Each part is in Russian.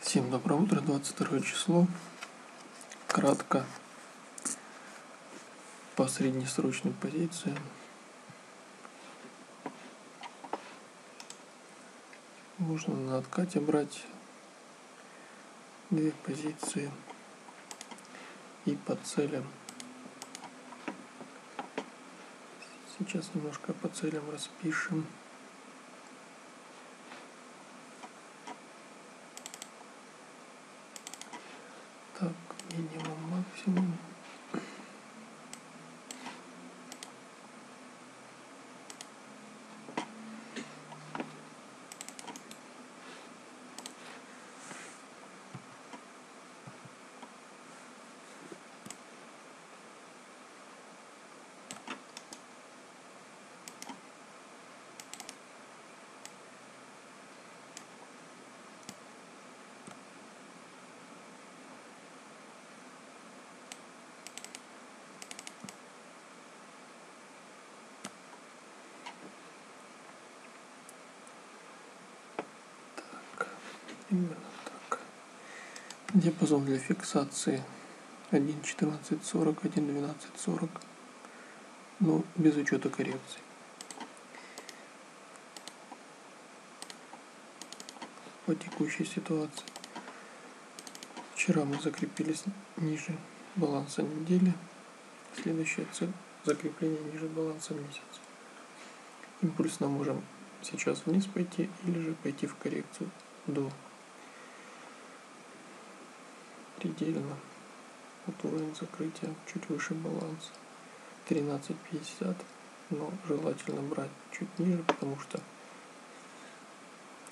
Всем доброе утро, 22 число. Кратко по среднесрочным позициям. Можно на откате брать две позиции и по целям. Сейчас немножко по целям распишем. Так, минимум, максимум. Именно так. Диапазон для фиксации 1.14.40, 1.12.40, но без учета коррекций. По текущей ситуации. Вчера мы закрепились ниже баланса недели. Следующая цель – закрепление ниже баланса месяца. Импульсно можем сейчас вниз пойти или же пойти в коррекцию до предельно. Вот уровень закрытия чуть выше баланса. 13.50. Но желательно брать чуть ниже, потому что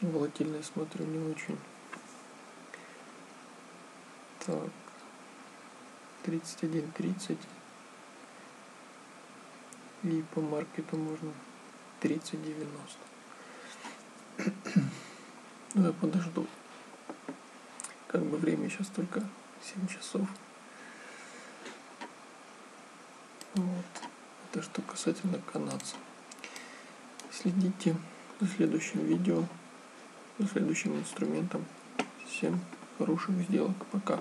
волатильность смотрю не очень. Так. 31.30. И по маркету можно 30.90. Ну я подожду. Как бы время сейчас только 7 часов. Вот. Это что касательно канадца. Следите за следующим видео, за следующим инструментом. Всем хороших сделок. Пока.